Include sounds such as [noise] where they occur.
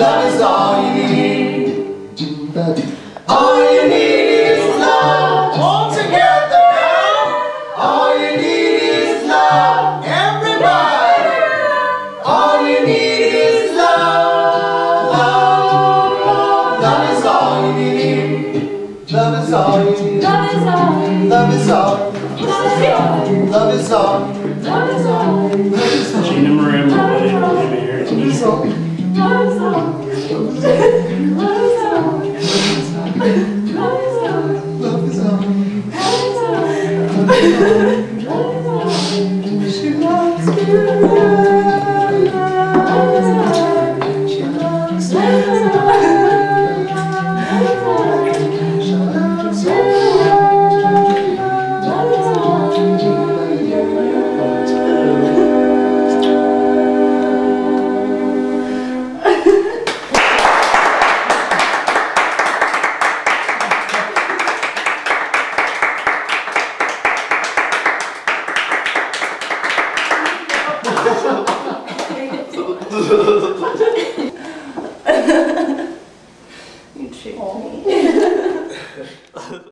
Love is all you need. All you need is love. All together now. All you need is love. Everybody. All you need is love. Love, love. Love is all you need. Love is all you need. Love is all. Love is all. Love is all. Love is all. Love is all. Love is all. Love is all. [laughs] そうそうそうそう。